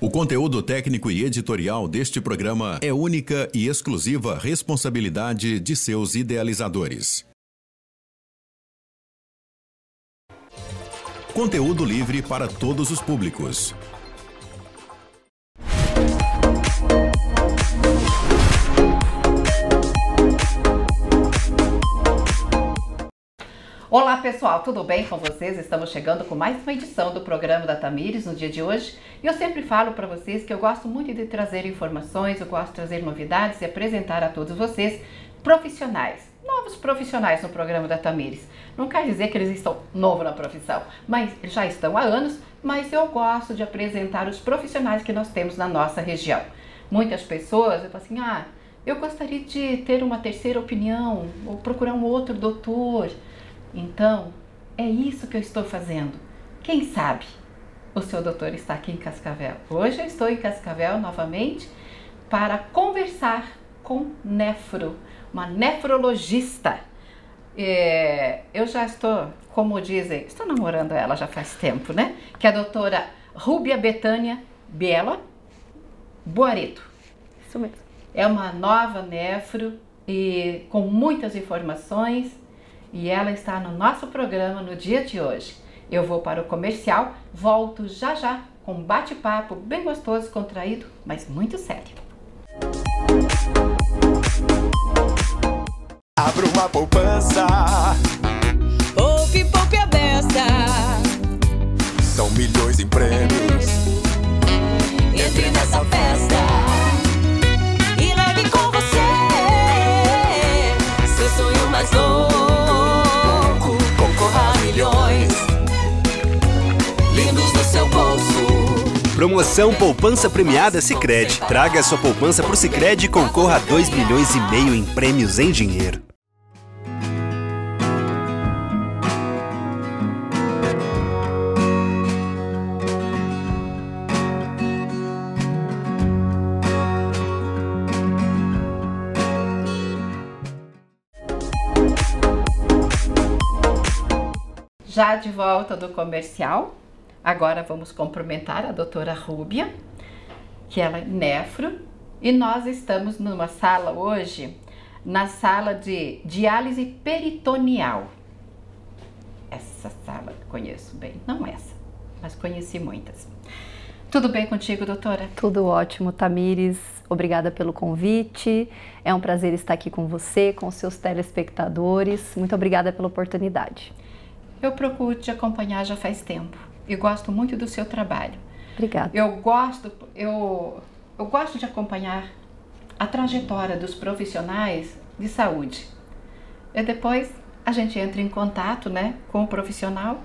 O conteúdo técnico e editorial deste programa é única e exclusiva responsabilidade de seus idealizadores. Conteúdo livre para todos os públicos. Olá pessoal, tudo bem com vocês? Estamos chegando com mais uma edição do programa da Tamires no dia de hoje. E eu sempre falo para vocês que eu gosto muito de trazer informações, eu gosto de trazer novidades e apresentar a todos vocês profissionais, novos profissionais no programa da Tamires. Não quer dizer que eles estão novos na profissão, mas já estão há anos, mas eu gosto de apresentar os profissionais que nós temos na nossa região. Muitas pessoas falam assim, ah, eu gostaria de ter uma terceira opinião, ou procurar um outro doutor. Então, é isso que eu estou fazendo. Quem sabe o seu doutor está aqui em Cascavel. Hoje eu estou em Cascavel novamente para conversar com nefro, uma nefrologista. É, eu já estou, como dizem, estou namorando ela já faz tempo, né? Que é a doutora Rúbia Betânia Biela Boareto. Isso mesmo. É uma nova nefro e com muitas informações e ela está no nosso programa no dia de hoje. Eu vou para o comercial, volto já já com um bate-papo bem gostoso, contraído, mas muito sério. Abra uma poupança. Poupe, poupe a beça. São milhões em prêmios. Promoção Poupança Premiada Sicredi. Traga sua poupança pro Sicredi e concorra a 2 milhões e meio em prêmios em dinheiro. Já de volta do comercial, agora vamos cumprimentar a doutora Rúbia, que ela é nefro, e nós estamos numa sala hoje, na sala de diálise peritoneal. Essa sala conheço bem, não essa, mas conheci muitas. Tudo bem contigo, doutora? Tudo ótimo, Tamires. Obrigada pelo convite. É um prazer estar aqui com você, com os seus telespectadores. Muito obrigada pela oportunidade. Eu procuro te acompanhar já faz tempo e gosto muito do seu trabalho. Obrigada. Eu gosto, eu, eu gosto de acompanhar a trajetória dos profissionais de saúde. E depois a gente entra em contato, né, com o profissional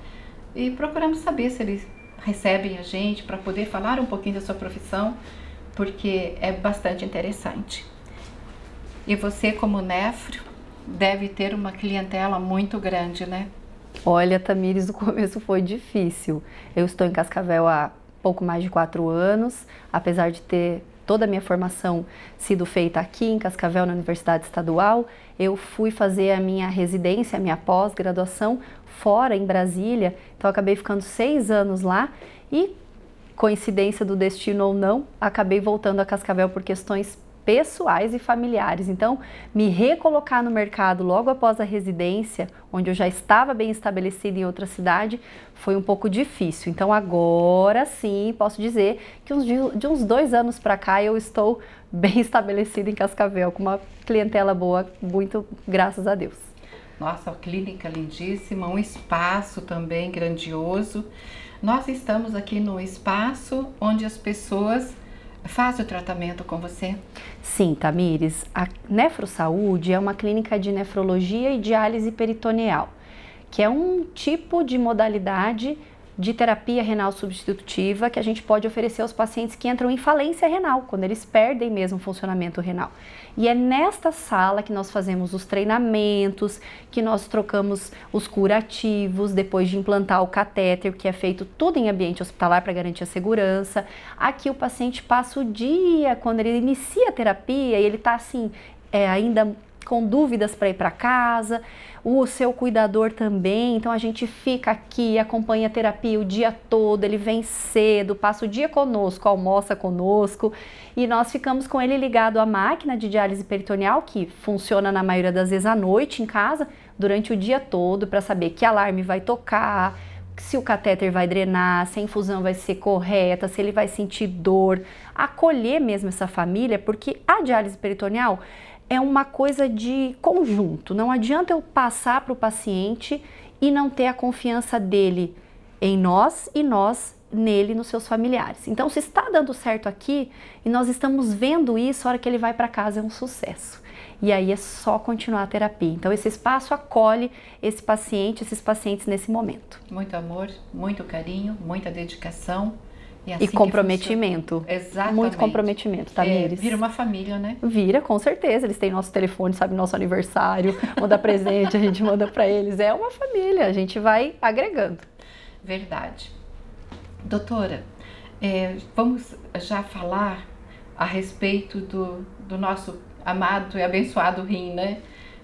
e procuramos saber se eles recebem a gente para poder falar um pouquinho da sua profissão, porque é bastante interessante. E você, como nefro, deve ter uma clientela muito grande, né? Olha, Tamires, o começo foi difícil. Eu estou em Cascavel há pouco mais de quatro anos, apesar de ter toda a minha formação sido feita aqui em Cascavel, na Universidade Estadual, eu fui fazer a minha residência, a minha pós-graduação fora, em Brasília, então acabei ficando seis anos lá e, coincidência do destino ou não, acabei voltando a Cascavel por questões pessoais e familiares. Então, me recolocar no mercado logo após a residência, onde eu já estava bem estabelecida em outra cidade, foi um pouco difícil. Então, agora sim, posso dizer que uns, de uns dois anos para cá eu estou bem estabelecida em Cascavel, com uma clientela boa, muito graças a Deus. Nossa, clínica lindíssima, um espaço também grandioso. Nós estamos aqui no espaço onde as pessoas fazem o tratamento com você? Sim, Tamires. A Nefrosaúde é uma clínica de nefrologia e diálise peritoneal, que é um tipo de modalidade de terapia renal substitutiva que a gente pode oferecer aos pacientes que entram em falência renal, quando eles perdem mesmo o funcionamento renal. E é nesta sala que nós fazemos os treinamentos, que nós trocamos os curativos, depois de implantar o catéter, que é feito tudo em ambiente hospitalar para garantir a segurança. Aqui o paciente passa o dia, quando ele inicia a terapia e ele está assim, é, ainda com dúvidas para ir para casa, o seu cuidador também. Então a gente fica aqui, acompanha a terapia o dia todo, ele vem cedo, passa o dia conosco, almoça conosco e nós ficamos com ele ligado à máquina de diálise peritoneal que funciona na maioria das vezes à noite em casa, durante o dia todo para saber que alarme vai tocar, se o catéter vai drenar, se a infusão vai ser correta, se ele vai sentir dor, acolher mesmo essa família, porque a diálise peritoneal é uma coisa de conjunto. Não adianta eu passar para o paciente e não ter a confiança dele em nós e nós nele nos seus familiares. Então, se está dando certo aqui e nós estamos vendo isso, a hora que ele vai para casa é um sucesso e aí é só continuar a terapia. Então, esse espaço acolhe esse paciente, esses pacientes nesse momento. Muito amor, muito carinho, muita dedicação. E, assim e comprometimento. Exatamente. Muito comprometimento, tá, é, Vira uma família, né? Vira, com certeza. Eles têm nosso telefone, sabe nosso aniversário, manda presente, a gente manda para eles. É uma família, a gente vai agregando. Verdade. Doutora, é, vamos já falar a respeito do, do nosso amado e abençoado rim, né?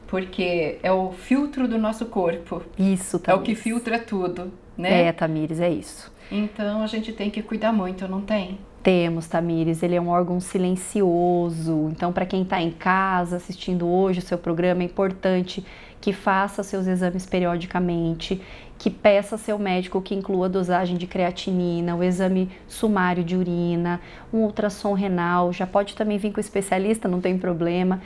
Porque é o filtro do nosso corpo. Isso, Tamires. É o que filtra tudo, né? É, Tamires, é isso. Então a gente tem que cuidar muito, não tem? Temos, Tamires. Ele é um órgão silencioso. Então, para quem está em casa assistindo hoje o seu programa, é importante que faça seus exames periodicamente, que peça ao seu médico que inclua a dosagem de creatinina, o exame sumário de urina, um ultrassom renal, já pode também vir com o especialista, não tem problema.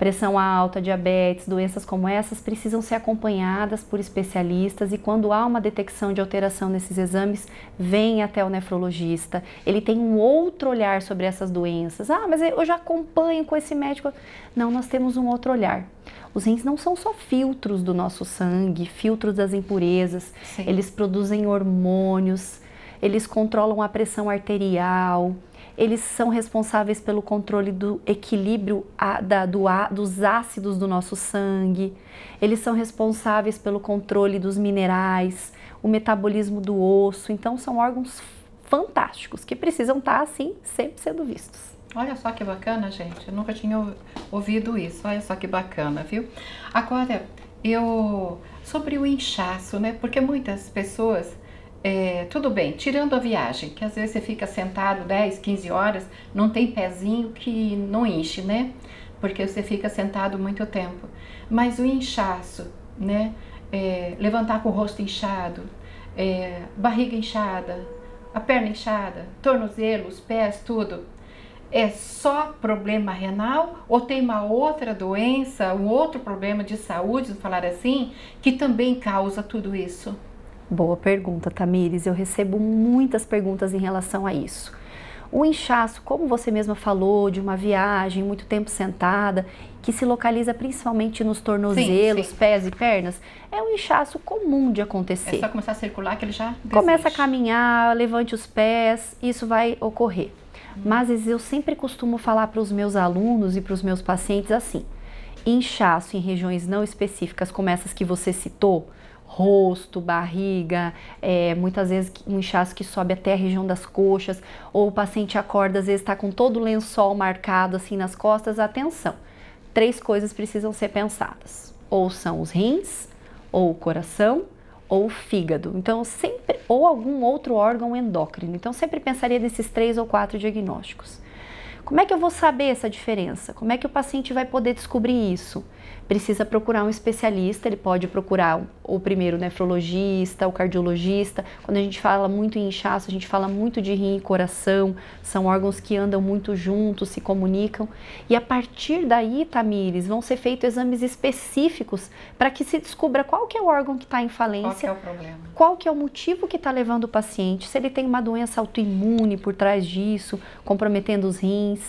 Pressão alta, diabetes, doenças como essas precisam ser acompanhadas por especialistas e quando há uma detecção de alteração nesses exames, vem até o nefrologista. Ele tem um outro olhar sobre essas doenças. Ah, mas eu já acompanho com esse médico. Não, nós temos um outro olhar. Os rins não são só filtros do nosso sangue, filtros das impurezas. Sim. Eles produzem hormônios, eles controlam a pressão arterial, eles são responsáveis pelo controle do equilíbrio a, da, do, a, dos ácidos do nosso sangue, eles são responsáveis pelo controle dos minerais, o metabolismo do osso. Então, são órgãos fantásticos que precisam estar assim, sempre sendo vistos. Olha só que bacana, gente. Eu nunca tinha ouvido isso. Olha só que bacana, viu? Agora, eu. Sobre o inchaço, né? Porque muitas pessoas. É, tudo bem, tirando a viagem, que às vezes você fica sentado 10, 15 horas, não tem pezinho que não enche, né? Porque você fica sentado muito tempo. Mas o inchaço, né? É, levantar com o rosto inchado, é, barriga inchada, a perna inchada, tornozelo, os pés, tudo é só problema renal ou tem uma outra doença, um outro problema de saúde, falar assim, que também causa tudo isso? Boa pergunta, Tamires. Eu recebo muitas perguntas em relação a isso. O inchaço, como você mesma falou, de uma viagem, muito tempo sentada, que se localiza principalmente nos tornozelos, sim, sim. pés e pernas, é um inchaço comum de acontecer. É só começar a circular que ele já desiste. Começa a caminhar, levante os pés, isso vai ocorrer. Mas eu sempre costumo falar para os meus alunos e para os meus pacientes assim: inchaço em regiões não específicas, como essas que você citou, rosto, barriga, é, muitas vezes um inchaço que sobe até a região das coxas, ou o paciente acorda, às vezes está com todo o lençol marcado assim nas costas. Atenção, três coisas precisam ser pensadas: ou são os rins, ou o coração, ou fígado. Então, sempre ou algum outro órgão endócrino. Então, sempre pensaria nesses três ou quatro diagnósticos. Como é que eu vou saber essa diferença? Como é que o paciente vai poder descobrir isso? precisa procurar um especialista, ele pode procurar o primeiro nefrologista, o cardiologista. Quando a gente fala muito em inchaço, a gente fala muito de rim e coração, são órgãos que andam muito juntos, se comunicam. E a partir daí, Tamires, vão ser feitos exames específicos para que se descubra qual que é o órgão que está em falência, qual que é o problema, qual que é o motivo que está levando o paciente, se ele tem uma doença autoimune por trás disso, comprometendo os rins.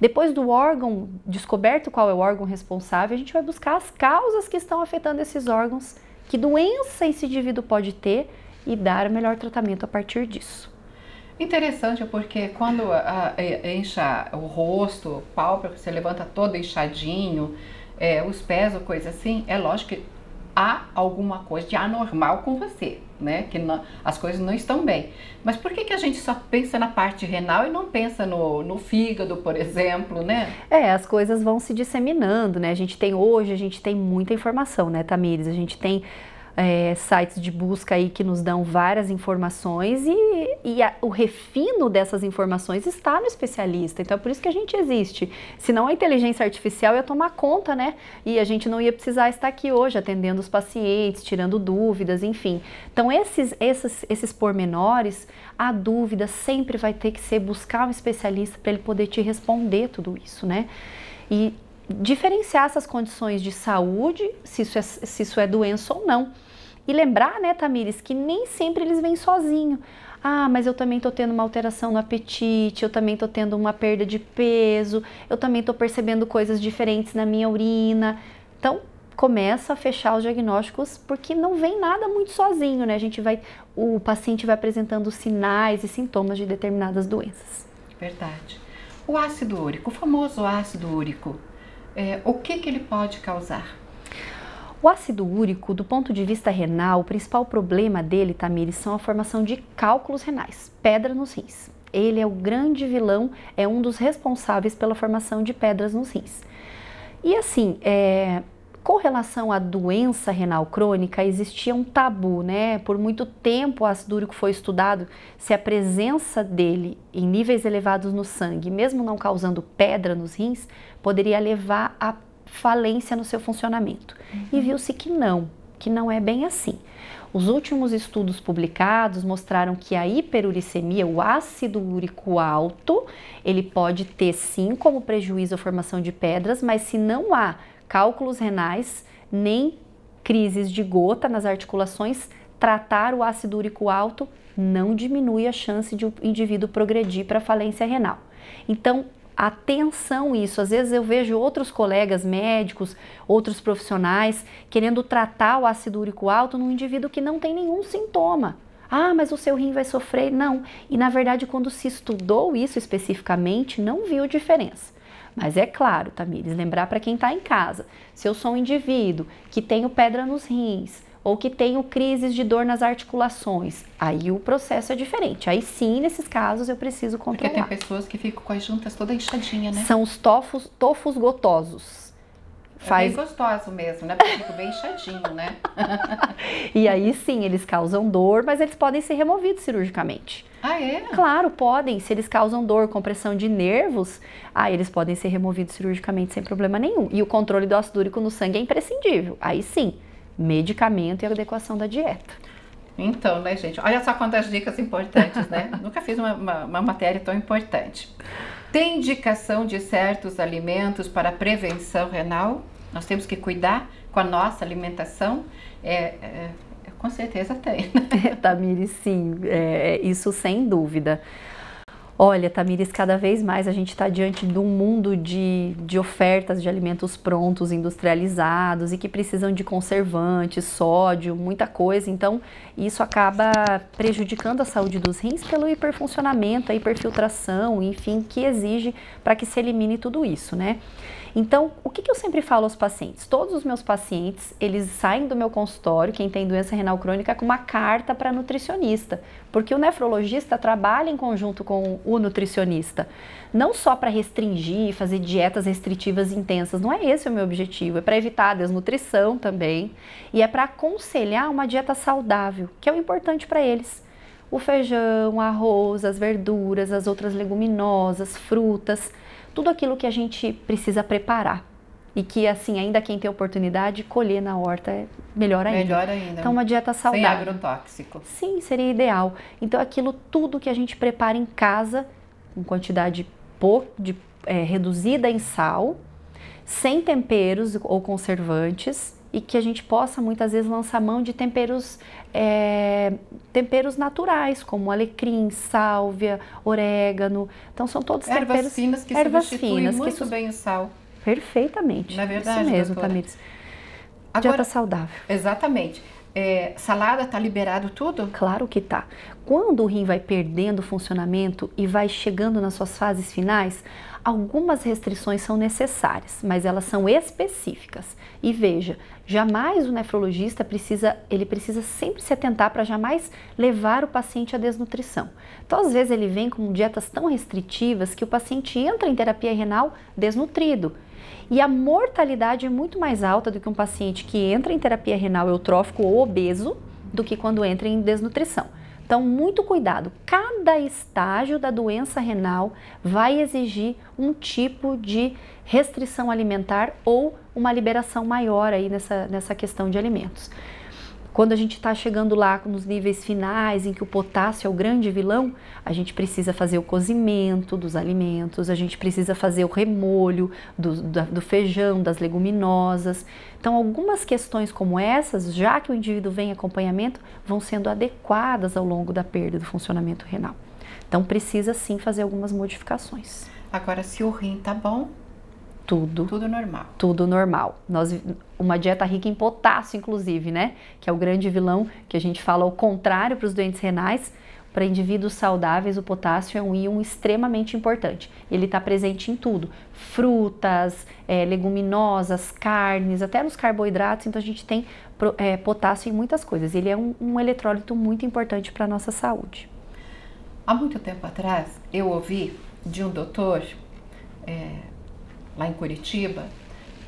Depois do órgão descoberto qual é o órgão responsável, a gente vai buscar as causas que estão afetando esses órgãos, que doença esse indivíduo pode ter e dar o melhor tratamento a partir disso. Interessante porque quando a, a, incha o rosto, pálpebra, você levanta todo inchadinho, é, os pés ou coisa assim, é lógico que há alguma coisa de anormal com você, né? Que não- as coisas não estão bem. Mas por que, que a gente só pensa na parte renal e não pensa no, no fígado, por exemplo, né? É, as coisas vão se disseminando, né? A gente tem hoje, a gente tem muita informação, né, Tamires? A gente tem é, sites de busca aí que nos dão várias informações e, e a- o refino dessas informações está no especialista. Então é por isso que a gente existe. Senão a inteligência artificial ia tomar conta, né? E a gente não ia precisar estar aqui hoje atendendo os pacientes, tirando dúvidas, enfim. Então esses, esses, esses pormenores, a dúvida sempre vai ter que ser buscar um especialista para ele poder te responder tudo isso, né? E diferenciar essas condições de saúde, se isso é, se isso é doença ou não. E lembrar, né, Tamires, que nem sempre eles vêm sozinho. Ah, mas eu também tô tendo uma alteração no apetite, eu também tô tendo uma perda de peso, eu também tô percebendo coisas diferentes na minha urina. Então, começa a fechar os diagnósticos porque não vem nada muito sozinho, né? A gente vai, o paciente vai apresentando sinais e sintomas de determinadas doenças. Verdade. O ácido úrico, o famoso ácido úrico, é, o que, que ele pode causar? O ácido úrico, do ponto de vista renal, o principal problema dele, Tamires, são a formação de cálculos renais, pedra nos rins. Ele é o grande vilão, é um dos responsáveis pela formação de pedras nos rins. E assim, é, com relação à doença renal crônica, existia um tabu, né? Por muito tempo o ácido úrico foi estudado se a presença dele em níveis elevados no sangue, mesmo não causando pedra nos rins, poderia levar a falência no seu funcionamento. E viu-se que não, que não é bem assim. Os últimos estudos publicados mostraram que a hiperuricemia, o ácido úrico alto, ele pode ter sim como prejuízo a formação de pedras, mas se não há cálculos renais nem crises de gota nas articulações, tratar o ácido úrico alto não diminui a chance de o indivíduo progredir para falência renal. Então, atenção isso. Às vezes eu vejo outros colegas médicos, outros profissionais querendo tratar o ácido úrico alto num indivíduo que não tem nenhum sintoma. Ah, mas o seu rim vai sofrer? Não. E na verdade, quando se estudou isso especificamente, não viu diferença. Mas é claro, Tamires, lembrar para quem está em casa: se eu sou um indivíduo que tenho pedra nos rins ou que tenho crises de dor nas articulações, aí o processo é diferente. Aí sim, nesses casos, eu preciso Porque controlar. tem pessoas que ficam com as juntas toda inchadinha, né? São os tofos, tofos gotosos. É Faz, bem gostoso mesmo, né? Porque fica bem inchadinho, né? e aí sim, eles causam dor, mas eles podem ser removidos cirurgicamente. Ah, é? Claro, podem. Se eles causam dor, compressão de nervos, aí eles podem ser removidos cirurgicamente sem problema nenhum. E o controle do ácido úrico no sangue é imprescindível. Aí sim, medicamento e adequação da dieta. Então, né, gente? Olha só quantas dicas importantes, né? Nunca fiz uma, uma, uma matéria tão importante. Tem indicação de certos alimentos para prevenção renal? Nós temos que cuidar com a nossa alimentação? É, é, com certeza tem. né? Tamires, sim, é, isso sem dúvida. Olha, Tamires, cada vez mais a gente está diante de um mundo de, de ofertas de alimentos prontos, industrializados e que precisam de conservantes, sódio, muita coisa. Então, isso acaba prejudicando a saúde dos rins pelo hiperfuncionamento, a hiperfiltração, enfim, que exige para que se elimine tudo isso, né? Então, o que, que eu sempre falo aos pacientes? Todos os meus pacientes, eles saem do meu consultório, quem tem doença renal crônica, com uma carta para nutricionista, porque o nefrologista trabalha em conjunto com o nutricionista, não só para restringir, fazer dietas restritivas intensas, não é esse o meu objetivo, é para evitar a desnutrição também e é para aconselhar uma dieta saudável, que é o importante para eles. O feijão, o arroz, as verduras, as outras leguminosas, frutas, tudo aquilo que a gente precisa preparar. E que, assim, ainda quem tem oportunidade, colher na horta é melhor ainda. Melhor ainda. Então, uma dieta Sem saudável. agrotóxico. Sim, seria ideal. Então, aquilo tudo que a gente prepara em casa, em quantidade pou- de, é, reduzida em sal, sem temperos ou conservantes, e que a gente possa muitas vezes lançar mão de temperos, é, temperos naturais, como alecrim, sálvia, orégano. Então, são todos Ervas temperos. finas que ervas substituem finas que muito sus- bem o sal. Perfeitamente. Não é verdade, Isso mesmo, doutora? Tamires. Agora, Dieta saudável. Exatamente. É, salada tá liberado tudo? Claro que tá. Quando o rim vai perdendo funcionamento e vai chegando nas suas fases finais, algumas restrições são necessárias, mas elas são específicas. E veja, jamais o nefrologista precisa, ele precisa sempre se atentar para jamais levar o paciente à desnutrição. Então, às vezes ele vem com dietas tão restritivas que o paciente entra em terapia renal desnutrido. E a mortalidade é muito mais alta do que um paciente que entra em terapia renal eutrófico ou obeso do que quando entra em desnutrição. Então, muito cuidado. Cada estágio da doença renal vai exigir um tipo de restrição alimentar ou uma liberação maior aí nessa, nessa questão de alimentos. Quando a gente está chegando lá nos níveis finais, em que o potássio é o grande vilão, a gente precisa fazer o cozimento dos alimentos, a gente precisa fazer o remolho do, do, feijão, das leguminosas. Então, algumas questões como essas, já que o indivíduo vem em acompanhamento, vão sendo adequadas ao longo da perda do funcionamento renal. Então, precisa sim fazer algumas modificações. Agora, se o rim tá bom, tudo. Tudo normal. Tudo normal. Nós, uma dieta rica em potássio, inclusive, né? Que é o grande vilão que a gente fala ao contrário para os doentes renais. Para indivíduos saudáveis, o potássio é um íon extremamente importante. Ele está presente em tudo: frutas, é, leguminosas, carnes, até nos carboidratos. Então, a gente tem é, potássio em muitas coisas. Ele é um, um eletrólito muito importante para a nossa saúde. Há muito tempo atrás, eu ouvi de um doutor. É, lá em Curitiba,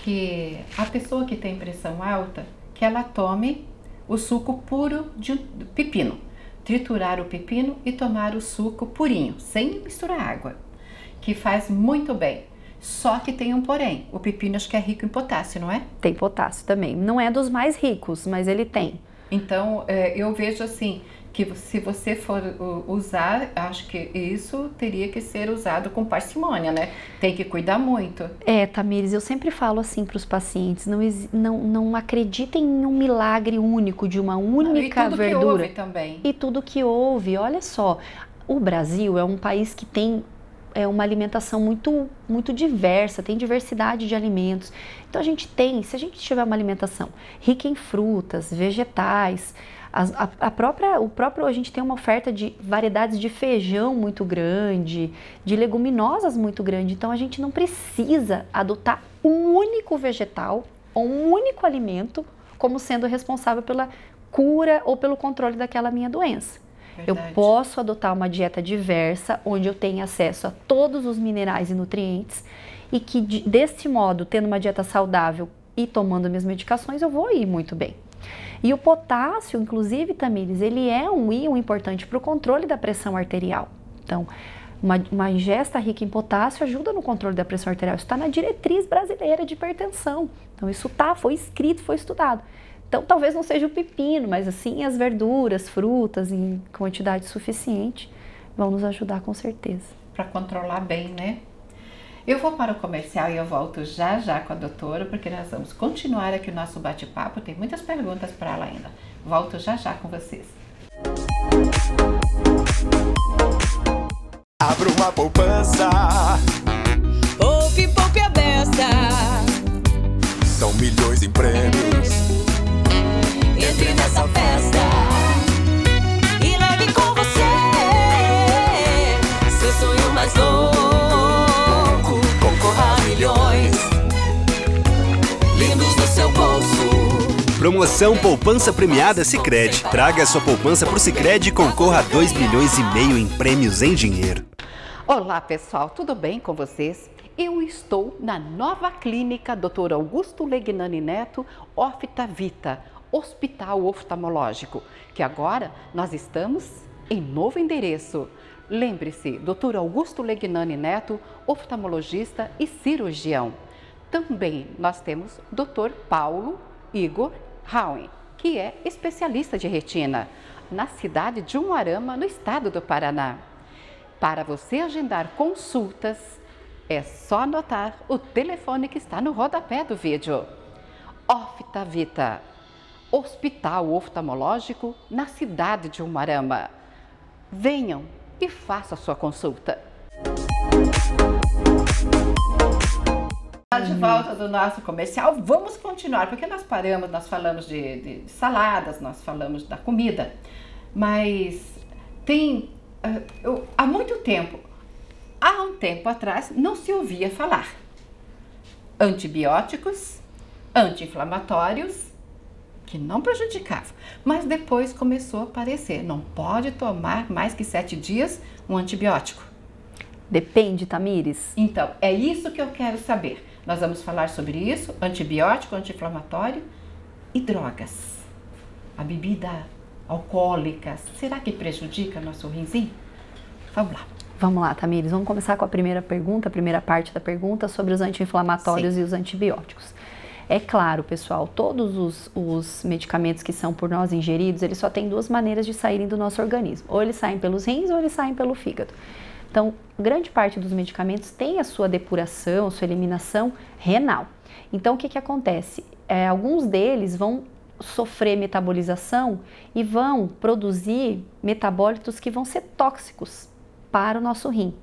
que a pessoa que tem pressão alta, que ela tome o suco puro de pepino. Triturar o pepino e tomar o suco purinho, sem misturar água, que faz muito bem. Só que tem um porém, o pepino acho que é rico em potássio, não é? Tem potássio também. Não é dos mais ricos, mas ele tem. Então, é, eu vejo assim, que se você for usar, acho que isso teria que ser usado com parcimônia, né? Tem que cuidar muito. É, Tamires, eu sempre falo assim para os pacientes, não, não, não acreditem em um milagre único de uma única e tudo verdura. Que houve também. E tudo que houve, olha só, o Brasil é um país que tem é uma alimentação muito, muito diversa, tem diversidade de alimentos. Então a gente tem, se a gente tiver uma alimentação rica em frutas, vegetais, a, a, própria, o próprio, a gente tem uma oferta de variedades de feijão muito grande, de leguminosas muito grande, então a gente não precisa adotar um único vegetal ou um único alimento como sendo responsável pela cura ou pelo controle daquela minha doença. Verdade. Eu posso adotar uma dieta diversa, onde eu tenha acesso a todos os minerais e nutrientes, e que deste modo, tendo uma dieta saudável e tomando minhas medicações, eu vou ir muito bem. E o potássio, inclusive, Tamires, ele é um íon importante para o controle da pressão arterial. Então, uma, uma, ingesta rica em potássio ajuda no controle da pressão arterial. Isso está na diretriz brasileira de hipertensão. Então, isso tá, foi escrito, foi estudado. Então, talvez não seja o pepino, mas assim as verduras, frutas em quantidade suficiente vão nos ajudar com certeza. Para controlar bem, né? Eu vou para o comercial e eu volto já já com a doutora, porque nós vamos continuar aqui o nosso bate-papo. Tem muitas perguntas para ela ainda. Volto já já com vocês. Abra uma poupança. Poupe, poupe a beça. São milhões em prêmios. Entre nessa festa. E leve com você seu sonho mais louco. Promoção Poupança Premiada Sicredi. Traga sua poupança pro Sicredi e concorra a 2 milhões e meio em prêmios em dinheiro. Olá, pessoal, tudo bem com vocês? Eu estou na nova clínica Dr. Augusto Legnani Neto, Oftavita, Hospital Oftalmológico, que agora nós estamos em novo endereço. Lembre-se, Dr. Augusto Legnani Neto, oftalmologista e cirurgião. Também nós temos Dr. Paulo Igor Howen, que é especialista de retina, na cidade de Umuarama, no estado do Paraná. Para você agendar consultas, é só anotar o telefone que está no rodapé do vídeo. Oftavita, Hospital Oftalmológico na cidade de Umuarama. Venham e faça sua consulta. De volta do nosso comercial, vamos continuar, porque nós paramos, nós falamos de, de saladas, nós falamos da comida, mas tem, ah, eu- há muito tempo, há um tempo atrás, não se ouvia falar antibióticos, anti-inflamatórios, que não prejudicavam, mas depois começou a aparecer, não pode tomar mais que sete dias um antibiótico. Depende, Tamires. Então, é isso que eu quero saber. Nós vamos falar sobre isso: antibiótico, anti-inflamatório e drogas. A bebida alcoólica, será que prejudica nosso rinzinho? Vamos lá. Vamos lá, Tamires. Vamos começar com a primeira pergunta, a primeira parte da pergunta sobre os anti-inflamatórios e os antibióticos. É claro, pessoal, todos os, os medicamentos que são por nós ingeridos, eles só têm duas maneiras de saírem do nosso organismo. Ou eles saem pelos rins ou eles saem pelo fígado. Então, grande parte dos medicamentos tem a sua depuração, sua eliminação renal. Então, o que, que acontece? É, alguns deles vão sofrer metabolização e vão produzir metabólitos que vão ser tóxicos para o nosso rim.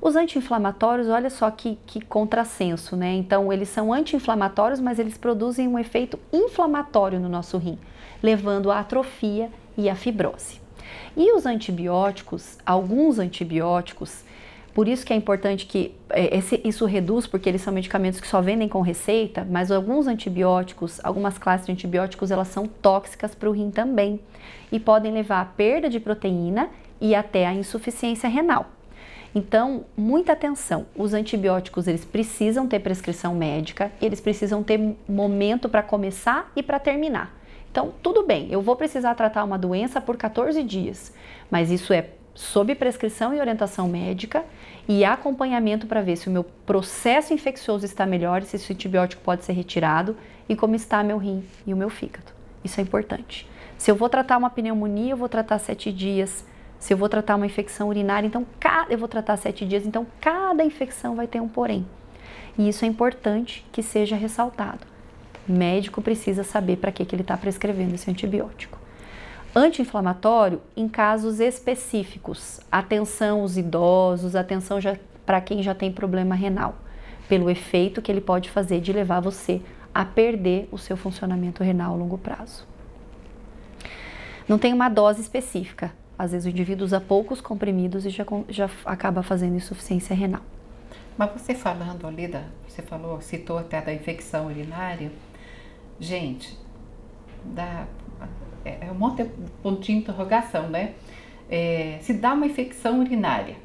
Os anti-inflamatórios, olha só que, que contrassenso, né? Então, eles são anti-inflamatórios, mas eles produzem um efeito inflamatório no nosso rim, levando à atrofia e à fibrose. E os antibióticos, alguns antibióticos, por isso que é importante que é, esse- isso reduz, porque eles são medicamentos que só vendem com receita, mas alguns antibióticos, algumas classes de antibióticos, elas são tóxicas para o rim também e podem levar à perda de proteína e até à insuficiência renal. Então, muita atenção. Os antibióticos, eles precisam ter prescrição médica, eles precisam ter momento para começar e para terminar. Então, tudo bem, eu vou precisar tratar uma doença por 14 dias, mas isso é sob prescrição e orientação médica e acompanhamento para ver se o meu processo infeccioso está melhor, se esse antibiótico pode ser retirado e como está meu rim e o meu fígado. Isso é importante. Se eu vou tratar uma pneumonia, eu vou tratar sete dias. Se eu vou tratar uma infecção urinária, então ca- eu vou tratar sete dias. Então, cada infecção vai ter um porém. E isso é importante que seja ressaltado. Médico precisa saber para que, que ele está prescrevendo esse antibiótico. Anti-inflamatório em casos específicos. Atenção os idosos, atenção para quem já tem problema renal, pelo efeito que ele pode fazer de levar você a perder o seu funcionamento renal a longo prazo. Não tem uma dose específica. Às vezes o indivíduo usa poucos comprimidos e já, já acaba fazendo insuficiência renal. Mas você falando ali da, você falou, citou até da infecção urinária, gente, dá, é, é um monte de pontinho de interrogação, né? É, se dá uma infecção urinária,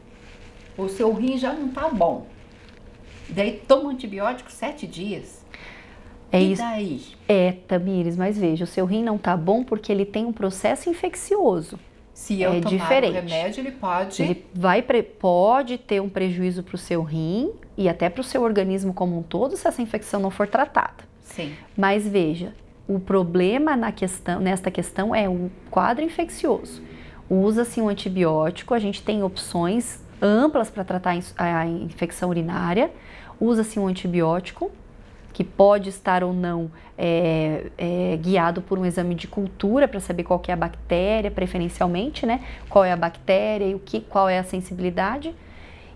o seu rim já não tá bom, daí toma um antibiótico sete dias. É e isso. daí? É, Tamires, mas veja, o seu rim não tá bom porque ele tem um processo infeccioso. Se eu É tomar diferente. o remédio, ele pode. Ele vai pre- pode ter um prejuízo para o seu rim e até para o seu organismo como um todo se essa infecção não for tratada. Sim. Mas veja, o problema na questão, nesta questão é o quadro infeccioso. Usa-se um antibiótico, a gente tem opções amplas para tratar a infecção urinária. Usa-se um antibiótico que pode estar ou não é, é, guiado por um exame de cultura para saber qual é a bactéria, preferencialmente, né? Qual é a bactéria e o que, qual é a sensibilidade.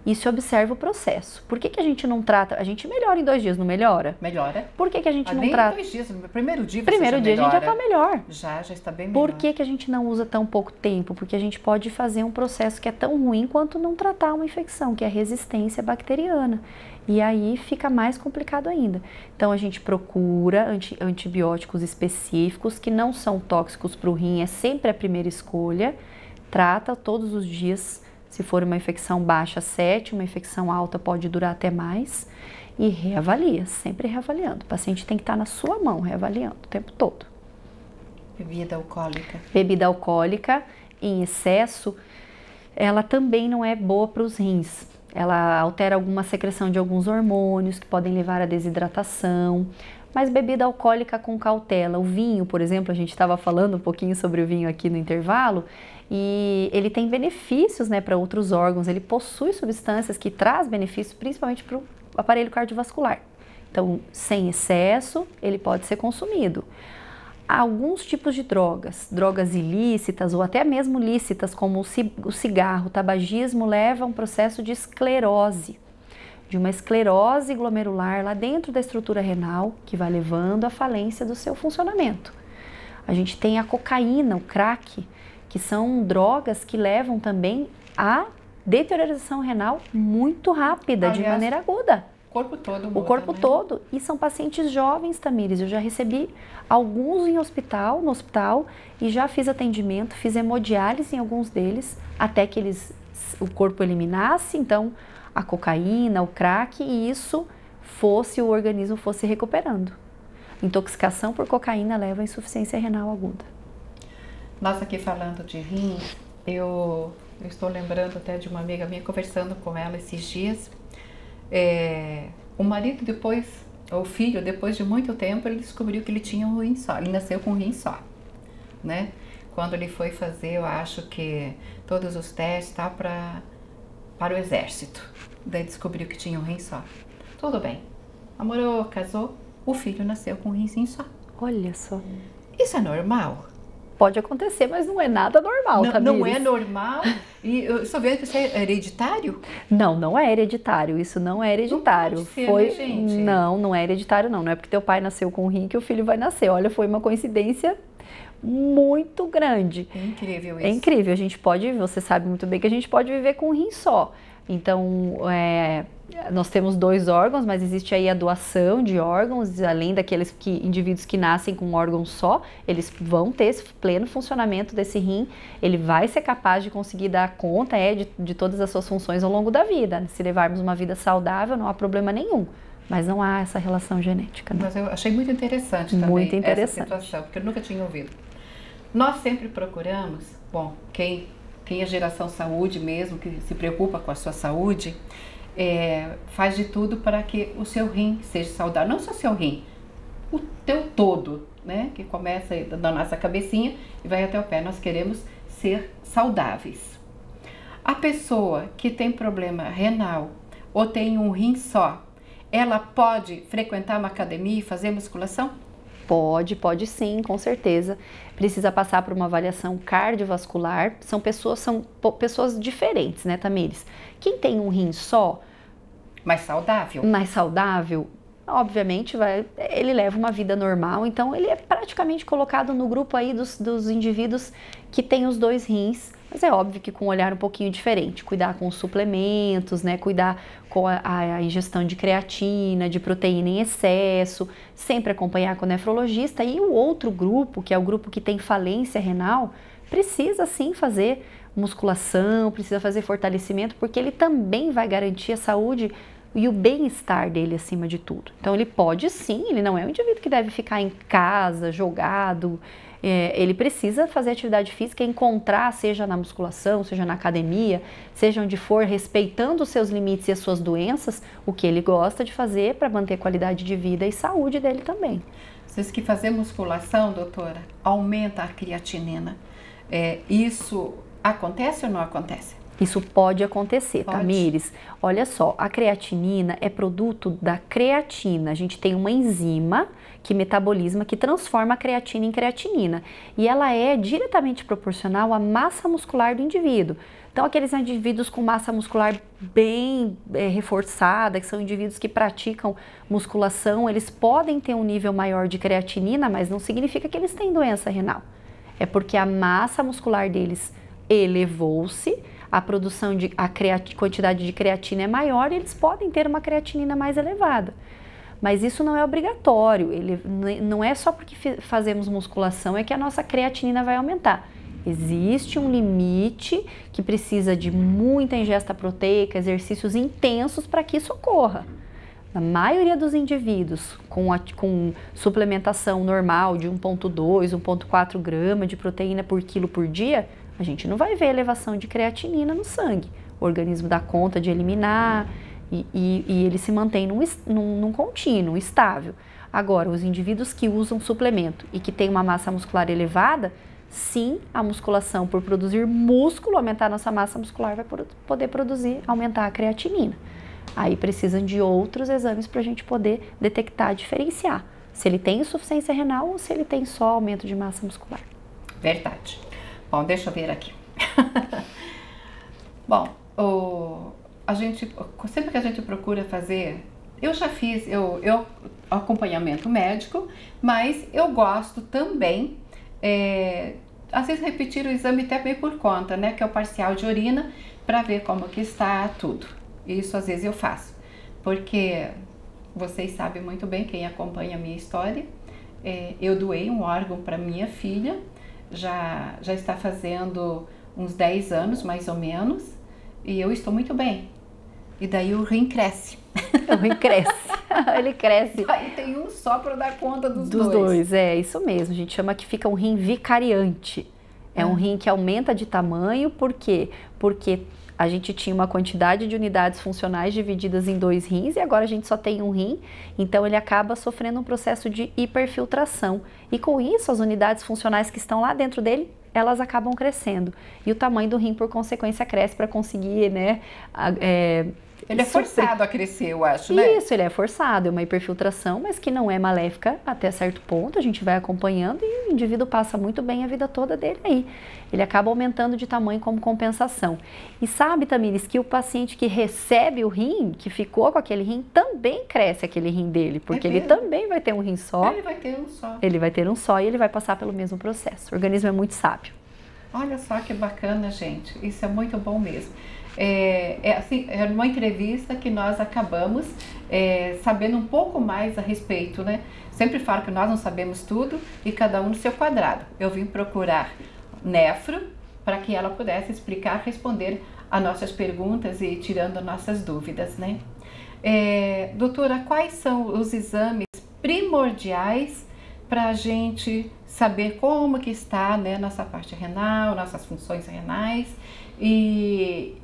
E se observa o processo. Por que, que a gente não trata? A gente melhora em dois dias, não melhora? Melhora. Por que, que a gente Ah, não nem trata? dois dias, no primeiro dia Primeiro dia a gente já melhora. está melhor. Já, já está bem melhor. Por que, que a gente não usa tão pouco tempo? Porque a gente pode fazer um processo que é tão ruim quanto não tratar uma infecção, que é a resistência bacteriana. E aí fica mais complicado ainda. Então a gente procura anti- antibióticos específicos que não são tóxicos para o rim, é sempre a primeira escolha. Trata todos os dias. Se for uma infecção baixa, 7, uma infecção alta pode durar até mais. E reavalia, sempre reavaliando. O paciente tem que estar na sua mão, reavaliando o tempo todo. Bebida alcoólica. Bebida alcoólica em excesso, ela também não é boa para os rins. Ela altera alguma secreção de alguns hormônios que podem levar à desidratação. Mas bebida alcoólica com cautela. O vinho, por exemplo, a gente estava falando um pouquinho sobre o vinho aqui no intervalo, e ele tem benefícios né, para outros órgãos. Ele possui substâncias que traz benefícios principalmente para o aparelho cardiovascular. Então, sem excesso, ele pode ser consumido alguns tipos de drogas, drogas ilícitas ou até mesmo lícitas, como o ci- o cigarro, o tabagismo, leva a um processo de esclerose, de uma esclerose glomerular lá dentro da estrutura renal, que vai levando à falência do seu funcionamento. A gente tem a cocaína, o crack, que são drogas que levam também a deterioração renal muito rápida, de Aliás, maneira aguda. O corpo todo O muda, corpo né? todo. E são pacientes jovens, Tamires. Eu já recebi alguns em hospital, no hospital, e já fiz atendimento, fiz hemodiálise em alguns deles, até que eles o corpo eliminasse, então, a cocaína, o crack, e isso fosse, o organismo fosse recuperando. Intoxicação por cocaína leva à insuficiência renal aguda. Nós aqui falando de rim, eu, eu estou lembrando até de uma amiga minha conversando com ela esses dias. É, o marido depois, o filho, depois de muito tempo, ele descobriu que ele tinha um rim só. Ele nasceu com um rim só, né? Quando ele foi fazer, eu acho que todos os testes tá para para o exército. Daí descobriu que tinha um rim só. Tudo bem. Namorou, casou, o filho nasceu com um rim só. Olha só. Isso é normal? Pode acontecer, mas não é nada normal, não, não é normal. E eu estou vendo que isso é hereditário? Não, não é hereditário. Isso não é hereditário. Não ser, foi né, gente? Não, não é hereditário não. Não é porque teu pai nasceu com um rim que o filho vai nascer. Olha, foi uma coincidência muito grande. É incrível isso. É incrível. A gente pode, você sabe muito bem que a gente pode viver com um rim só. Então, é, nós temos dois órgãos, mas existe aí a doação de órgãos, além daqueles que, indivíduos que nascem com um órgão só, eles vão ter esse pleno funcionamento desse rim, ele vai ser capaz de conseguir dar conta é, de, de todas as suas funções ao longo da vida. Se levarmos uma vida saudável, não há problema nenhum. Mas não há essa relação genética. Né? Mas eu achei muito interessante também Muito essa interessante. situação, porque eu nunca tinha ouvido. Nós sempre procuramos, bom, quem, quem é geração saúde mesmo, que se preocupa com a sua saúde, é, faz de tudo para que o seu rim seja saudável. Não só o seu rim, o teu todo, né? Que começa da nossa cabecinha e vai até o pé. Nós queremos ser saudáveis. A pessoa que tem problema renal ou tem um rim só, ela pode frequentar uma academia e fazer musculação? Pode, pode sim, com certeza. Precisa passar por uma avaliação cardiovascular. São pessoas, são pessoas diferentes, né, Tamires? Quem tem um rim só, Mais saudável? mais saudável, obviamente vai, ele leva uma vida normal, então ele é praticamente colocado no grupo aí dos, dos indivíduos que têm os dois rins, mas é óbvio que com um olhar um pouquinho diferente, cuidar com os suplementos, né, cuidar com a, a ingestão de creatina, de proteína em excesso, sempre acompanhar com o nefrologista e o outro grupo, que é o grupo que tem falência renal, precisa sim fazer musculação, precisa fazer fortalecimento, porque ele também vai garantir a saúde e o bem-estar dele acima de tudo. Então ele pode sim, ele não é um indivíduo que deve ficar em casa, jogado. É, ele precisa fazer atividade física, encontrar, seja na musculação, seja na academia, seja onde for, respeitando os seus limites e as suas doenças, o que ele gosta de fazer para manter qualidade de vida e saúde dele também. Vocês que fazer musculação, doutora, aumenta a creatinina. É, isso acontece ou não acontece? Isso pode acontecer, Pode. Tamires. Olha só, a creatinina é produto da creatina. A gente tem uma enzima que metaboliza, que transforma a creatina em creatinina. E ela é diretamente proporcional à massa muscular do indivíduo. Então, aqueles indivíduos com massa muscular bem eh, reforçada, que são indivíduos que praticam musculação, eles podem ter um nível maior de creatinina, mas não significa que eles têm doença renal. É porque a massa muscular deles elevou-se, a produção de a quantidade de creatina é maior eles podem ter uma creatinina mais elevada. Mas isso não é obrigatório, ele não é só porque fazemos musculação é que a nossa creatinina vai aumentar. Existe um limite que precisa de muita ingesta proteica, exercícios intensos para que isso ocorra. Na maioria dos indivíduos com, a- com suplementação normal de 1,2, 1,4 grama de proteína por quilo por dia, a gente não vai ver elevação de creatinina no sangue. O organismo dá conta de eliminar e, e- e ele se mantém num, num, num contínuo, estável. Agora, os indivíduos que usam suplemento e que têm uma massa muscular elevada, sim, a musculação por produzir músculo, aumentar a nossa massa muscular, vai poder produzir, aumentar a creatinina. Aí precisam de outros exames para a gente poder detectar, diferenciar se ele tem insuficiência renal ou se ele tem só aumento de massa muscular. Verdade. Bom, deixa eu ver aqui. Bom, o- a gente, sempre que a gente procura fazer, eu já fiz, eu, eu acompanhamento médico, mas eu gosto também, é, às vezes repetir o exame até bem por conta, né? Que é o parcial de urina, para ver como que está tudo. Isso às vezes eu faço, porque vocês sabem muito bem, quem acompanha a minha história, é, eu doei um órgão para minha filha, já, já está fazendo uns 10 anos mais ou menos, e eu estou muito bem. E daí o rim cresce. O rim cresce. Ele cresce. Aí tem um só para dar conta dos, Dos dois, é isso mesmo. A gente chama que fica um rim vicariante. É um Ah. rim que aumenta de tamanho, por quê? Porque a gente tinha uma quantidade de unidades funcionais divididas em dois rins e agora a gente só tem um rim, então ele acaba sofrendo um processo de hiperfiltração. E com isso, as unidades funcionais que estão lá dentro dele, elas acabam crescendo. E o tamanho do rim, por consequência, cresce para conseguir, né? é, Ele é forçado a crescer, eu acho, né? isso, ele é forçado, é uma hiperfiltração, mas que não é maléfica até certo ponto. A gente vai acompanhando e o indivíduo passa muito bem a vida toda dele aí. Ele acaba aumentando de tamanho como compensação. E sabe, Tamires, que o paciente que recebe o rim, que ficou com aquele rim, também cresce aquele rim dele, porque ele mesmo? também vai ter um rim só, Ele vai ter um só. ele vai ter um só e ele vai passar pelo mesmo processo. O organismo é muito sábio. Olha só que bacana, gente. Isso é muito bom mesmo. É, é assim, é uma entrevista que nós acabamos é, sabendo um pouco mais a respeito, né? Sempre falo que nós não sabemos tudo e cada um no seu quadrado. Eu vim procurar Nefro para que ela pudesse explicar, responder a nossas perguntas e tirando nossas dúvidas, né? É, doutora, quais são os exames primordiais para a gente saber como que está né, nossa parte renal, nossas funções renais e,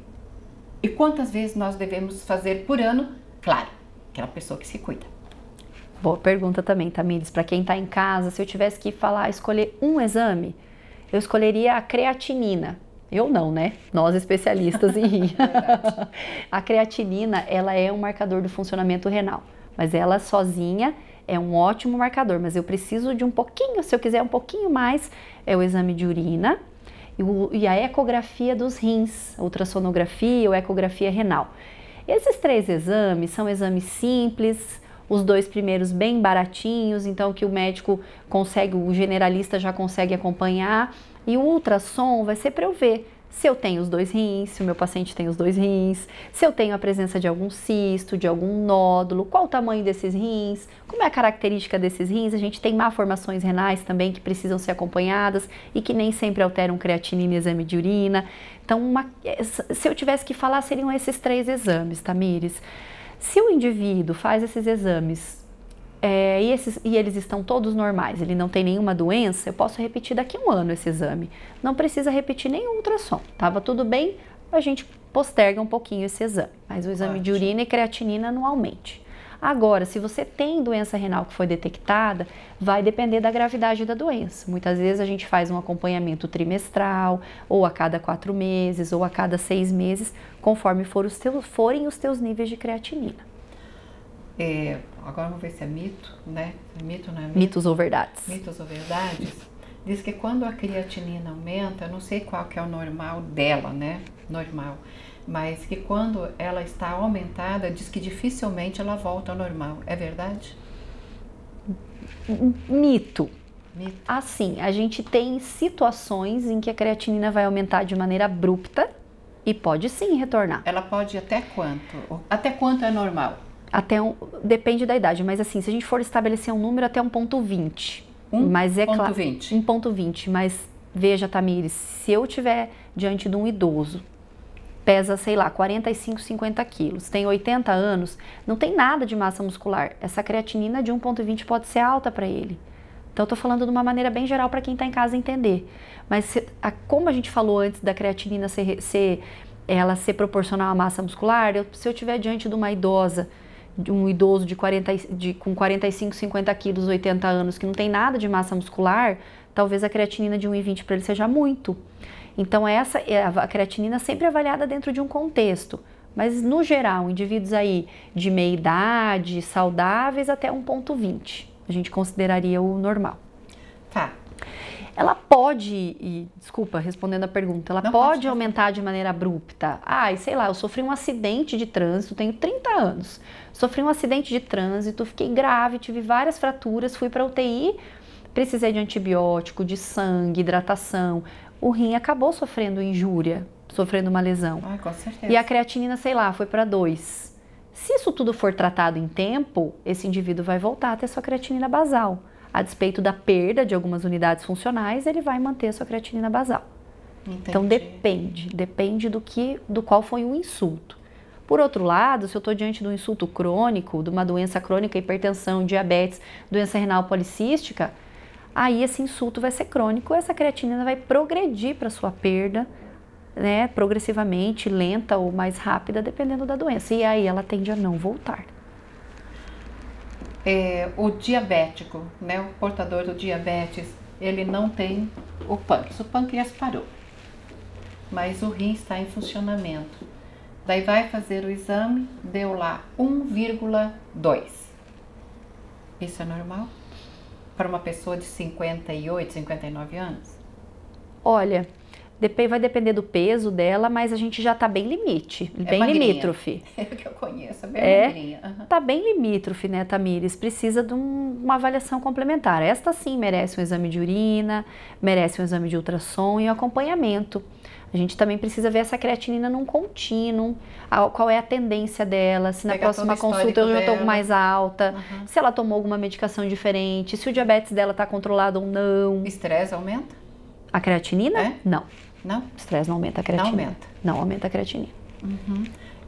e quantas vezes nós devemos fazer por ano? Claro, aquela pessoa que se cuida. Boa pergunta também, Tamires. Para quem está em casa, se eu tivesse que falar, escolher um exame, eu escolheria a creatinina. Eu não, né? Nós especialistas em rim. a creatinina, ela é um marcador do funcionamento renal, mas ela sozinha é um ótimo marcador, mas eu preciso de um pouquinho, se eu quiser um pouquinho mais, é o exame de urina e, a ecografia dos rins, ultrassonografia ou ecografia renal. Esses três exames são exames simples, os dois primeiros bem baratinhos, então que o médico consegue, o generalista já consegue acompanhar, e o ultrassom vai ser para eu ver se eu tenho os dois rins, se o meu paciente tem os dois rins, se eu tenho a presença de algum cisto, de algum nódulo, qual o tamanho desses rins, como é a característica desses rins. A gente tem malformações renais também que precisam ser acompanhadas e que nem sempre alteram creatinina e exame de urina. Então, uma- se eu tivesse que falar, seriam esses três exames, Tamires. Se o indivíduo faz esses exames é, e, esses- e eles estão todos normais, ele não tem nenhuma doença, eu posso repetir daqui a um ano esse exame. Não precisa repetir nenhum ultrassom. Tava tudo bem, a gente posterga um pouquinho esse exame. Mas o exame de urina e creatinina anualmente. Agora, se você tem doença renal que foi detectada, vai depender da gravidade da doença. Muitas vezes a gente faz um acompanhamento trimestral, ou a cada quatro meses, ou a cada seis meses, conforme for os teus- forem os teus níveis de creatinina. É, agora vamos ver se é mito, né? É mito, não é mito? Mitos ou verdades? Mitos ou verdades? Diz que quando a creatinina aumenta, eu não sei qual que é o normal dela, né? Normal. Mas que quando ela está aumentada, diz que dificilmente ela volta ao normal. É verdade? Mito. Mito. Assim, a gente tem situações em que a creatinina vai aumentar de maneira abrupta e pode sim retornar. Ela pode até quanto? Até quanto é normal? Até um, depende da idade, mas assim, se a gente for estabelecer um número até 1.20. Um mas é claro, 20. 1.20, mas veja, Tamires, se eu tiver diante de um idoso, pesa, sei lá, 45, 50 quilos, tem 80 anos, não tem nada de massa muscular. Essa creatinina de 1.20 pode ser alta para ele. Então, eu tô falando de uma maneira bem geral para quem está em casa entender. Mas se- a- como a gente falou antes da creatinina ser, ser- ela ser proporcional à massa muscular, eu- se eu tiver diante de uma idosa, um idoso de 40, e- de, com 45, 50 quilos, 80 anos, que não tem nada de massa muscular, talvez a creatinina de 1,20 para ele seja muito. Então, essa é a creatinina sempre avaliada dentro de um contexto. Mas, no geral, indivíduos aí de meia idade, saudáveis, até 1,20. A gente consideraria o normal. Tá. Ela pode, e, desculpa, respondendo a pergunta, ela pode, pode aumentar de maneira abrupta. Ai, sei lá, eu sofri um acidente de trânsito, tenho 30 anos. Sofri um acidente de trânsito, fiquei grave, tive várias fraturas, fui para UTI, precisei de antibiótico, de sangue, hidratação. O rim acabou sofrendo injúria, sofrendo uma lesão. Ah, com certeza. E a creatinina, sei lá, foi para 2. Se isso tudo for tratado em tempo, esse indivíduo vai voltar a ter sua creatinina basal. A despeito da perda de algumas unidades funcionais, ele vai manter a sua creatinina basal. Então Entendi. depende, depende do que, do qual foi o insulto. Por outro lado, se eu estou diante de um insulto crônico, de uma doença crônica, hipertensão, diabetes, doença renal policística, aí esse insulto vai ser crônico, essa creatinina vai progredir para sua perda, né, progressivamente, lenta ou mais rápida, dependendo da doença. E aí ela tende a não voltar. É, o diabético, né, o portador do diabetes, ele não tem o pâncreas. O pâncreas parou, mas o rim está em funcionamento. Daí vai fazer o exame, deu lá 1,2. Isso é normal? Para uma pessoa de 58, 59 anos? Olha, depe- vai depender do peso dela, mas a gente já está bem limite, bem magrinha. limítrofe. É o que eu conheço, é bem É? magrinha. Tá bem limítrofe, né, Tamires? Precisa de um- uma avaliação complementar. Esta sim merece um exame de urina, merece um exame de ultrassom e um acompanhamento. A gente também precisa ver essa creatinina num contínuo, qual é a tendência dela, se na Pegar próxima consulta eu já estou mais alta, Uhum. se ela tomou alguma medicação diferente, se o diabetes dela está controlado ou não. Estresse aumenta? A creatinina? É? Não. Não? Estresse não aumenta a creatinina. aumenta. Não aumenta a creatinina.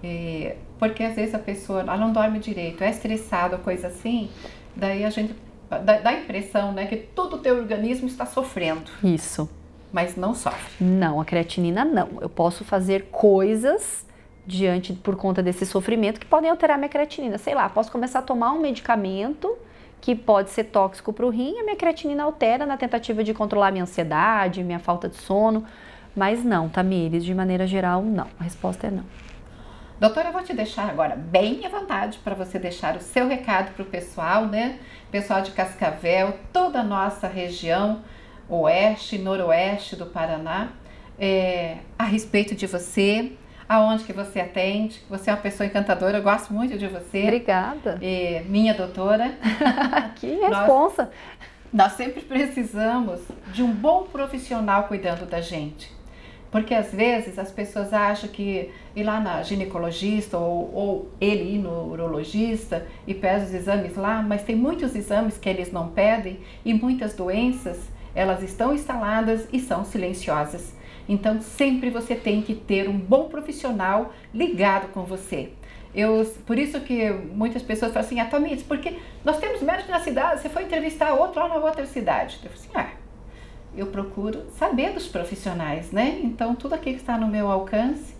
E- porque às vezes a pessoa ela não dorme direito, é estressada, coisa assim, daí a gente dá, dá a impressão né, que todo o teu organismo está sofrendo, Isso. mas não sofre. Não, a creatinina não. Eu posso fazer coisas diante por conta desse sofrimento que podem alterar minha creatinina. Sei lá, posso começar a tomar um medicamento que pode ser tóxico para o rim e a minha creatinina altera na tentativa de controlar minha ansiedade, minha falta de sono. Mas não, Tamires, de maneira geral, não. A resposta é não. Doutora, eu vou te deixar agora bem à vontade para você deixar o seu recado para o pessoal, né? Pessoal de Cascavel, toda a nossa região, oeste, noroeste do Paraná, é, a respeito de você, aonde que você atende. Você é uma pessoa encantadora, eu gosto muito de você. Obrigada. É, minha doutora. que responsa. Nós sempre precisamos de um bom profissional cuidando da gente. Porque às vezes as pessoas acham que ir lá na ginecologista ou, ou ele ir no urologista e pede os exames lá, mas tem muitos exames que eles não pedem e muitas doenças elas estão instaladas e são silenciosas. Então sempre você tem que ter um bom profissional ligado com você. Eu, por isso que muitas pessoas falam assim, ah, Tamires, porque nós temos médicos na cidade, você foi entrevistar outro lá na outra cidade. Eu falo assim, ah, eu procuro saber dos profissionais, né? Então, tudo aquilo que está no meu alcance.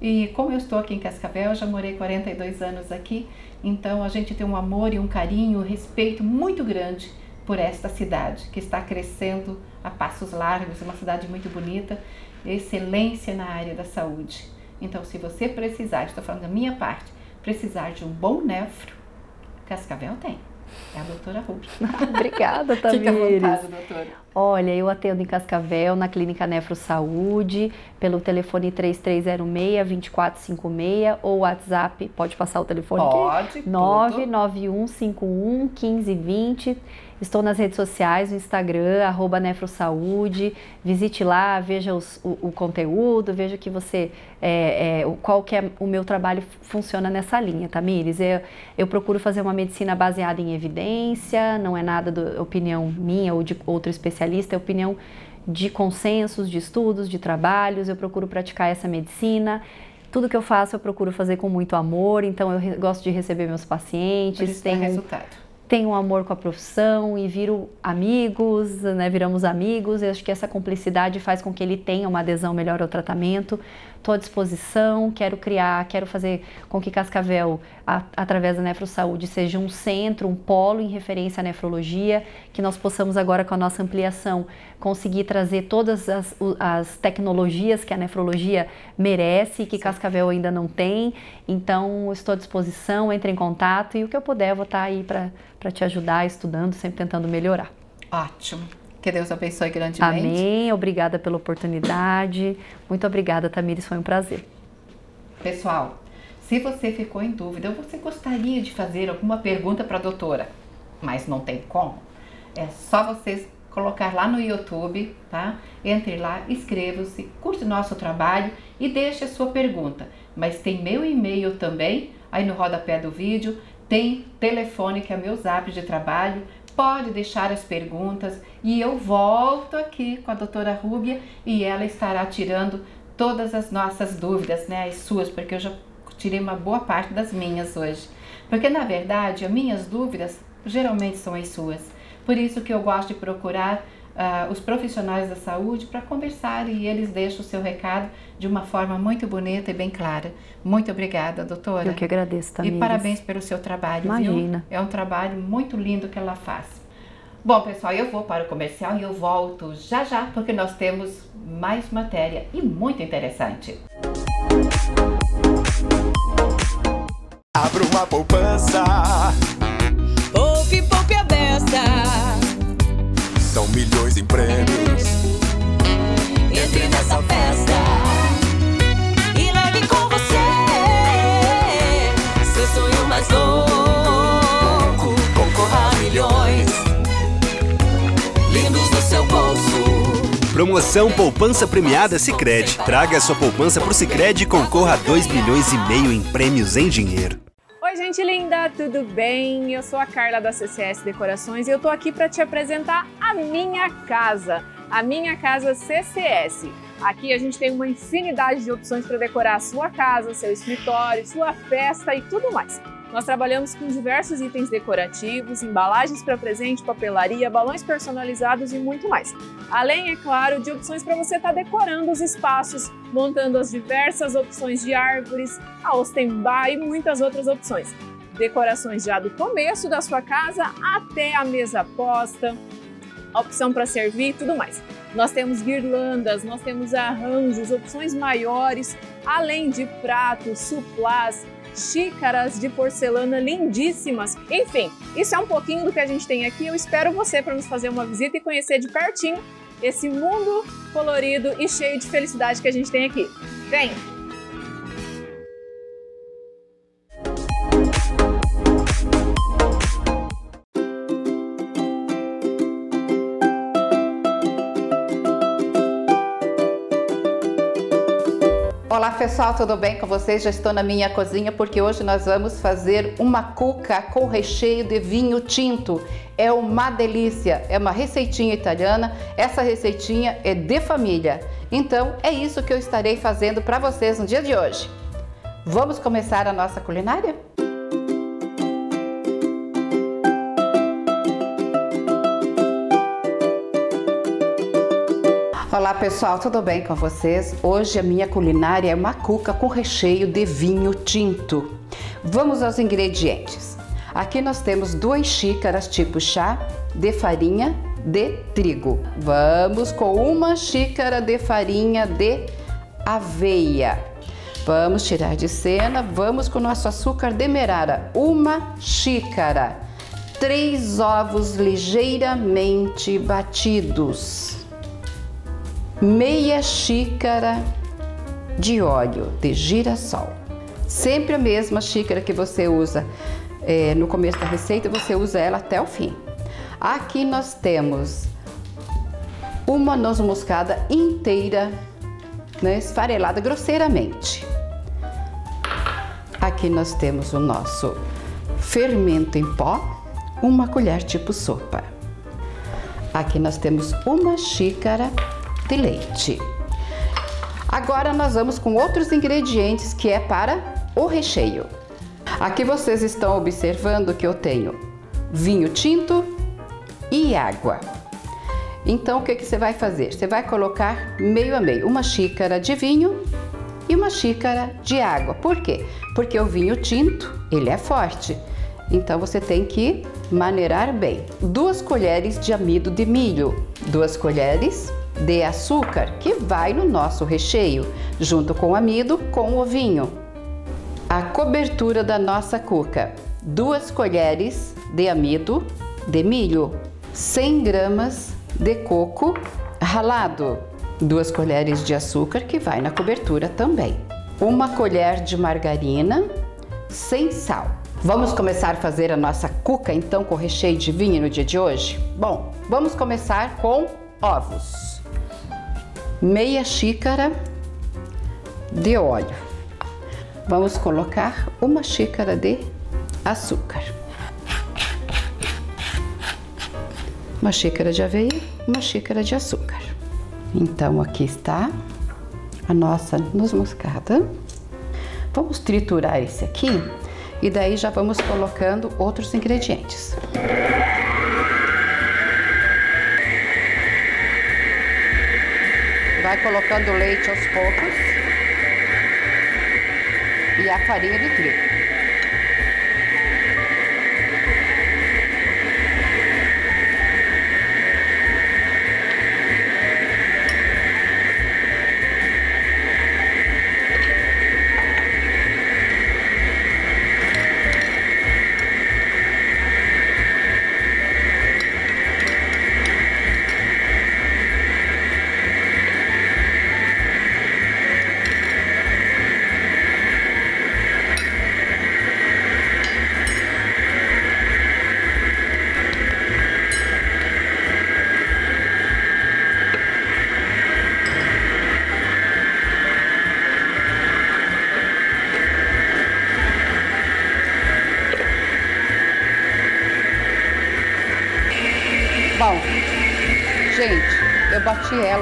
E como eu estou aqui em Cascavel, já morei 42 anos aqui, então a gente tem um amor e um carinho, um respeito muito grande por esta cidade, que está crescendo a passos largos, uma cidade muito bonita, excelência na área da saúde. Então, se você precisar, estou falando da minha parte, precisar de um bom nefro, Cascavel tem. É a doutora Rubens. Obrigada, Fica à Tamires. vontade, doutora. Olha, eu atendo em Cascavel, na Clínica Nefro Saúde, pelo telefone 3306-2456 ou WhatsApp, pode passar o telefone Pode, aqui? tudo. 991511520. Estou nas redes sociais, no Instagram, arroba Nefrosaúde. Visite lá, veja os- o, o conteúdo, veja que você, é, é, o- qual que é o meu trabalho funciona nessa linha, Tamires. Eu, eu procuro fazer uma medicina baseada em evidência, não é nada da opinião minha ou de outro especialista, é opinião de consensos, de estudos, de trabalhos. Eu procuro praticar essa medicina. Tudo que eu faço eu procuro fazer com muito amor, então eu gosto de receber meus pacientes. Por isso tenho- resultado. Tenho um amor com a profissão e viro amigos, né? Viramos amigos. Eu acho que essa cumplicidade faz com que ele tenha uma adesão melhor ao tratamento. Estou à disposição, quero criar, quero fazer com que Cascavel, a- através da Nefrosaúde, seja um centro, um polo em referência à nefrologia, que nós possamos agora, com a nossa ampliação, conseguir trazer todas as, as tecnologias que a nefrologia merece e que Cascavel ainda não tem. Então, estou à disposição, entre em contato e o que eu puder, eu vou estar aí para te ajudar, estudando, sempre tentando melhorar. Ótimo. Que Deus abençoe grandemente. Amém. Obrigada pela oportunidade. Muito obrigada, Tamires. Foi um prazer. Pessoal, se você ficou em dúvida ou você gostaria de fazer alguma pergunta para a doutora, mas não tem como, é só vocês colocar lá no YouTube, tá? Entre lá, inscreva-se, curte nosso trabalho e deixe a sua pergunta. Mas tem meu e-mail também, aí no rodapé do vídeo, tem telefone que é meu zap de trabalho, pode deixar as perguntas e eu volto aqui com a doutora Rúbia e ela estará tirando todas as nossas dúvidas, né, as suas, porque eu já tirei uma boa parte das minhas hoje. Porque na verdade, as minhas dúvidas geralmente são as suas. Por isso que eu gosto de procurar uh, os profissionais da saúde para conversar e eles deixam o seu recado de uma forma muito bonita e bem clara. Muito obrigada, doutora. Eu que agradeço também. E parabéns pelo seu trabalho, Imagina. viu? É um trabalho muito lindo que ela faz. Bom, pessoal, eu vou para o comercial e eu volto já já, porque nós temos mais matéria e muito interessante. Abra uma poupança. Poupe, poupe a beça. São milhões em prêmios. Entre nessa festa e leve com você seu sonho mais louco. Concorra a milhões lindos no seu bolso. Promoção Poupança Premiada Sicredi. Traga sua poupança pro Sicredi e concorra a 2 milhões e meio em prêmios em dinheiro. Gente linda, tudo bem? Eu sou a Carla da CCS Decorações e eu tô aqui para te apresentar a minha casa, a minha casa CCS. Aqui a gente tem uma infinidade de opções para decorar a sua casa, seu escritório, sua festa e tudo mais. Nós trabalhamos com diversos itens decorativos, embalagens para presente, papelaria, balões personalizados e muito mais. Além, é claro, de opções para você estar tá decorando os espaços, montando as diversas opções de árvores, a Ostenbar e muitas outras opções. Decorações já do começo da sua casa até a mesa posta, a opção para servir e tudo mais. Nós temos guirlandas, nós temos arranjos, opções maiores, além de pratos, suplás, xícaras de porcelana lindíssimas. Enfim, isso é um pouquinho do que a gente tem aqui. Eu espero você para nos fazer uma visita e conhecer de pertinho esse mundo colorido e cheio de felicidade que a gente tem aqui. Vem! Pessoal, tudo bem com vocês? Já estou na minha cozinha porque hoje nós vamos fazer uma cuca com recheio de vinho tinto. É uma delícia, é uma receitinha italiana. Essa receitinha é de família. Então é isso que eu estarei fazendo para vocês no dia de hoje. Vamos começar a nossa culinária? Olá pessoal, tudo bem com vocês? Hoje a minha culinária é uma cuca com recheio de vinho tinto. Vamos aos ingredientes. Aqui nós temos duas xícaras tipo chá de farinha de trigo. Vamos com uma xícara de farinha de aveia. Vamos tirar de cena, vamos com nosso açúcar demerara, uma xícara. Três ovos ligeiramente batidos meia xícara de óleo de girassol. Sempre a mesma xícara que você usa é, no começo da receita, você usa ela até o fim. Aqui nós temos uma noz moscada inteira, né, esfarelada grosseiramente. Aqui nós temos o nosso fermento em pó, uma colher tipo sopa. Aqui nós temos uma xícara leite. Agora nós vamos com outros ingredientes que é para o recheio. Aqui vocês estão observando que eu tenho vinho tinto e água. Então o que, que você vai fazer? Você vai colocar meio a meio, uma xícara de vinho e uma xícara de água. Por quê? Porque o vinho tinto, ele é forte. Então você tem que maneirar bem. Duas colheres de amido de milho, duas colheres de açúcar que vai no nosso recheio, junto com o amido com o ovinho. A cobertura da nossa cuca: duas colheres de amido de milho, 100 gramas de coco ralado, duas colheres de açúcar que vai na cobertura também, uma colher de margarina sem sal. Vamos começar a fazer a nossa cuca então com recheio de vinho no dia de hoje? Bom, vamos começar com ovos. Meia xícara de óleo. Vamos colocar uma xícara de açúcar. Uma xícara de aveia, uma xícara de açúcar. Então aqui está a nossa noz moscada. Vamos triturar esse aqui e daí já vamos colocando outros ingredientes. Vai colocando o leite aos poucos e a farinha de trigo.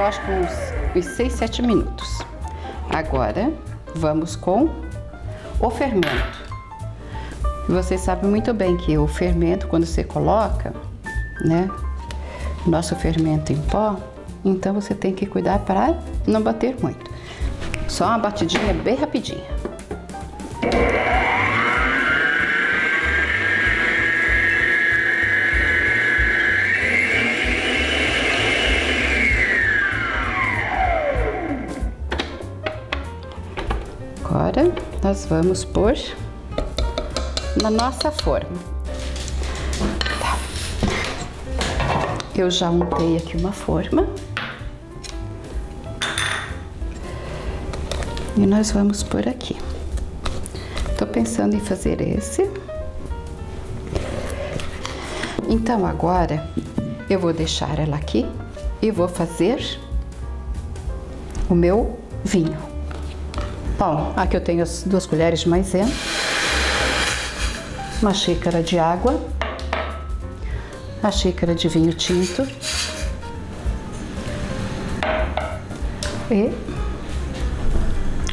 Acho que uns, uns 6, 7 minutos. Agora vamos com o fermento. Vocês sabem muito bem que o fermento, quando você coloca, né, nosso fermento em pó, então você tem que cuidar para não bater muito. Só uma batidinha bem rapidinha. Agora nós vamos pôr na nossa forma. Tá. Eu já montei aqui uma forma. E nós vamos por aqui. Tô pensando em fazer esse. Então agora eu vou deixar ela aqui e vou fazer o meu vinho. Bom, aqui eu tenho as duas colheres de maisena, uma xícara de água, a xícara de vinho tinto e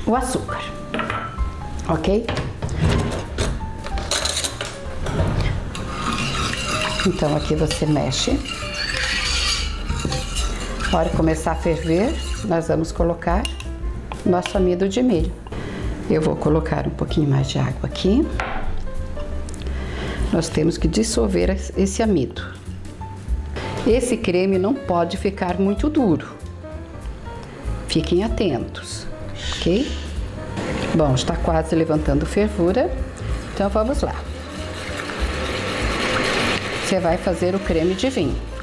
o açúcar, ok? Então aqui você mexe. Na hora começar a ferver, nós vamos colocar nosso amido de milho. Eu vou colocar um pouquinho mais de água aqui. Nós temos que dissolver esse amido. Esse creme não pode ficar muito duro. Fiquem atentos, ok? Bom, está quase levantando fervura, então vamos lá. Você vai fazer o creme de vinho.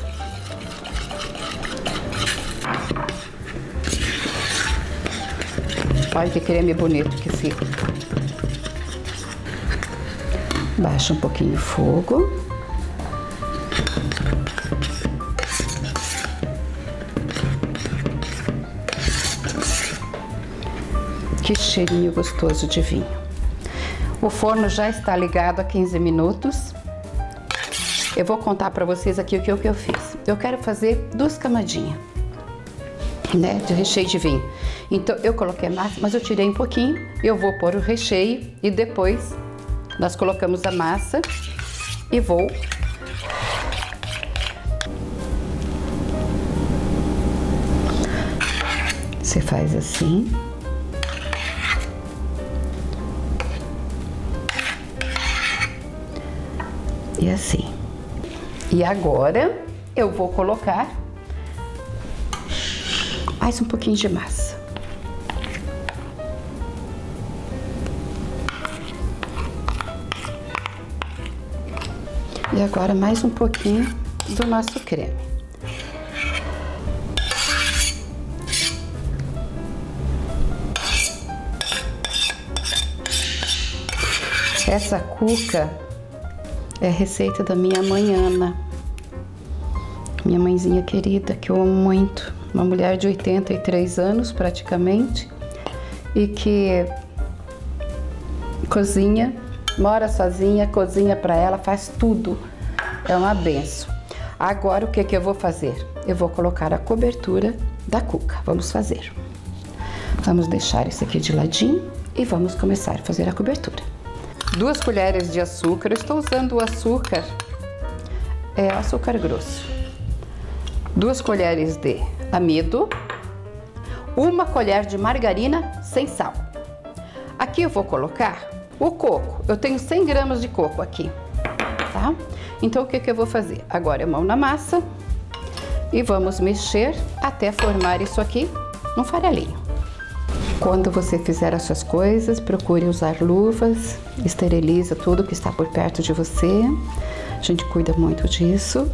Olha que creme bonito que fica. Baixa um pouquinho o fogo. Que cheirinho gostoso de vinho. O forno já está ligado há 15 minutos. Eu vou contar para vocês aqui o que eu fiz. Eu quero fazer duas camadinhas, né, de recheio de vinho. Então eu coloquei a massa, mas eu tirei um pouquinho. Eu vou pôr o recheio e depois nós colocamos a massa e vou Você faz assim. E assim. E agora eu vou colocar mais um pouquinho de massa. e agora mais um pouquinho do nosso creme. Essa cuca é receita da minha mãe Ana, minha mãezinha querida, que eu amo muito, uma mulher de 83 anos praticamente e que cozinha, mora sozinha, cozinha para ela, faz tudo. É uma benção. Agora o que, que eu vou fazer? Eu vou colocar a cobertura da cuca. Vamos fazer. Vamos deixar isso aqui de ladinho e vamos começar a fazer a cobertura. Duas colheres de açúcar. Eu estou usando o açúcar, é açúcar grosso. Duas colheres de amido. Uma colher de margarina sem sal. Aqui eu vou colocar o coco. Eu tenho 100 gramas de coco aqui, tá? Então o que, que eu vou fazer? Agora é mão na massa e vamos mexer até formar isso aqui num farelinho. Quando você fizer as suas coisas, procure usar luvas, esteriliza tudo que está por perto de você. A gente cuida muito disso.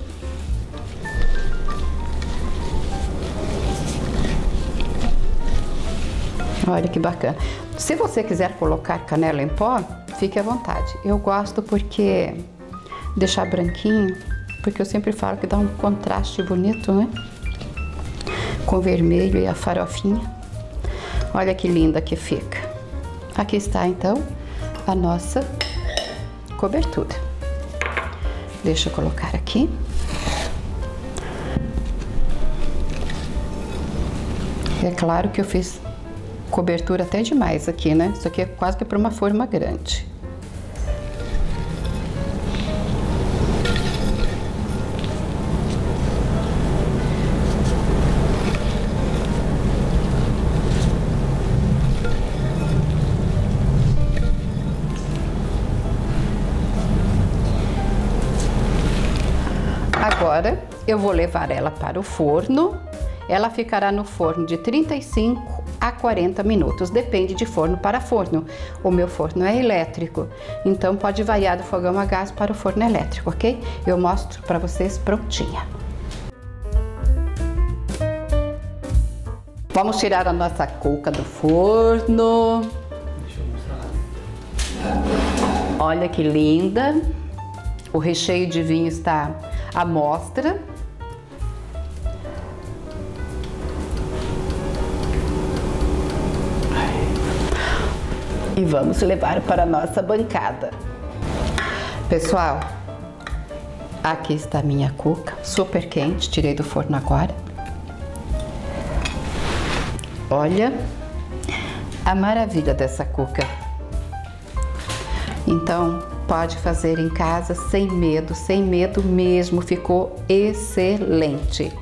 Olha que bacana. Se você quiser colocar canela em pó, fique à vontade. Eu gosto porque deixar branquinho, porque eu sempre falo que dá um contraste bonito, né? Com o vermelho e a farofinha. Olha que linda que fica. Aqui está então a nossa cobertura. Deixa eu colocar aqui. É claro que eu fiz cobertura até demais aqui, né? Isso aqui é quase que para uma forma grande. Eu vou levar ela para o forno. Ela ficará no forno de 35 a 40 minutos, depende de forno para forno. O meu forno é elétrico, então pode variar do fogão a gás para o forno elétrico, ok? Eu mostro para vocês prontinha. Vamos tirar a nossa cuca do forno. Olha que linda. O recheio de vinho está à mostra. E vamos levar para a nossa bancada. Pessoal, aqui está a minha cuca, super quente, tirei do forno agora. Olha a maravilha dessa cuca. Então, pode fazer em casa sem medo, sem medo mesmo, ficou excelente.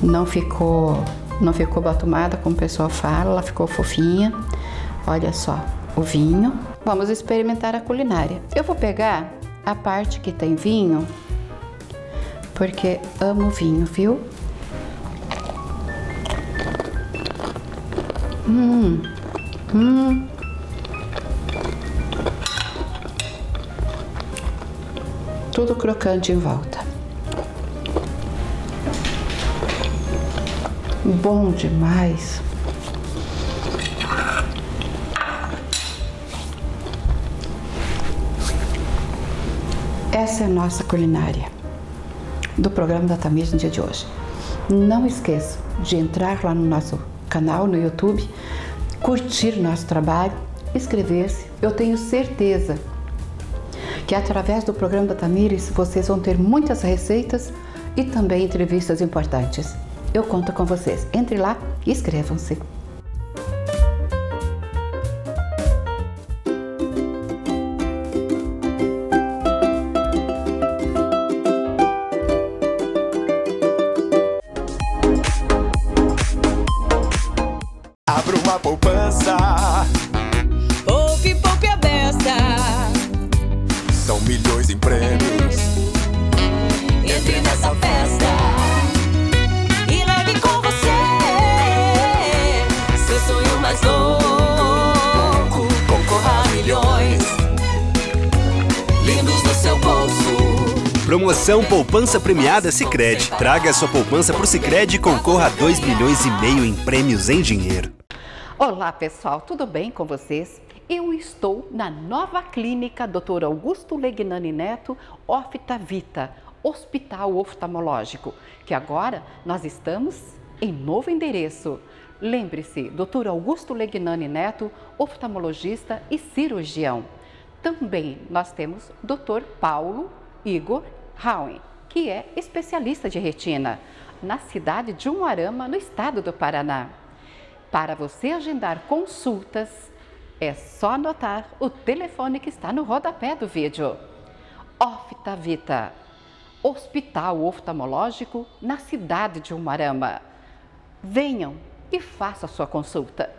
Não ficou, não ficou batumada como o pessoal fala, ela ficou fofinha. Olha só, o vinho. Vamos experimentar a culinária. Eu vou pegar a parte que tem vinho, porque amo vinho, viu? Hum, hum. Tudo crocante em volta. Bom demais. Essa é a nossa culinária do programa da Tamires no dia de hoje. Não esqueça de entrar lá no nosso canal no YouTube, curtir nosso trabalho, inscrever-se. Eu tenho certeza que através do programa da Tamires vocês vão ter muitas receitas e também entrevistas importantes. Eu conto com vocês. Entre lá e inscrevam-se. Poupança Premiada Sicredi. Traga sua poupança pro Sicredi e concorra a 2 milhões e meio em prêmios em dinheiro. Olá pessoal, tudo bem com vocês? Eu estou na nova clínica Dr. Augusto Legnani Neto, Ofta Vita, Hospital Oftalmológico, que agora nós estamos em novo endereço. Lembre-se, Dr. Augusto Legnani Neto, oftalmologista e cirurgião. Também nós temos Dr. Paulo Igor Rauen, que é especialista de retina, na cidade de Umuarama, no estado do Paraná. Para você agendar consultas, é só anotar o telefone que está no rodapé do vídeo. Oftavita, Hospital Oftalmológico na cidade de Umuarama. Venham e faça sua consulta.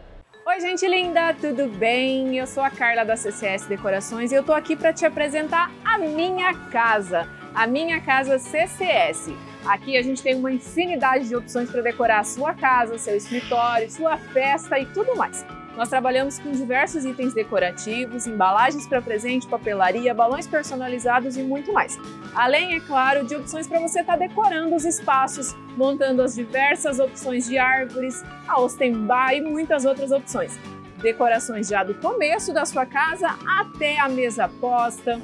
Oi, gente linda, tudo bem? Eu sou a Carla da CCS Decorações e eu tô aqui para te apresentar a minha casa, a minha casa CCS. Aqui a gente tem uma infinidade de opções para decorar a sua casa, seu escritório, sua festa e tudo mais. Nós trabalhamos com diversos itens decorativos, embalagens para presente, papelaria, balões personalizados e muito mais. Além, é claro, de opções para você estar tá decorando os espaços, montando as diversas opções de árvores, a Ostenbar e muitas outras opções. Decorações já do começo da sua casa até a mesa posta,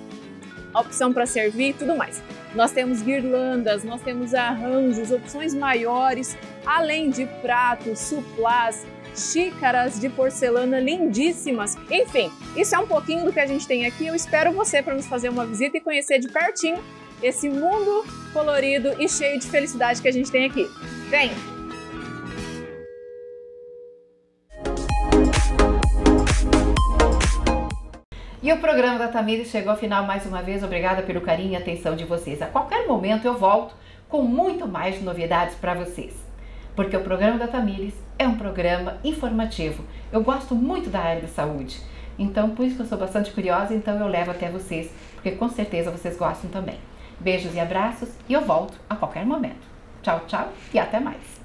opção para servir e tudo mais. Nós temos guirlandas, nós temos arranjos, opções maiores, além de pratos, suplás, xícaras de porcelana lindíssimas. Enfim, isso é um pouquinho do que a gente tem aqui. Eu espero você para nos fazer uma visita e conhecer de pertinho esse mundo colorido e cheio de felicidade que a gente tem aqui. Vem! E o programa da Tamires chegou ao final mais uma vez. Obrigada pelo carinho e atenção de vocês. A qualquer momento eu volto com muito mais novidades para vocês. Porque o programa da Tamires é um programa informativo. Eu gosto muito da área de saúde. Então, por isso que eu sou bastante curiosa, então eu levo até vocês, porque com certeza vocês gostam também. Beijos e abraços e eu volto a qualquer momento. Tchau, tchau e até mais.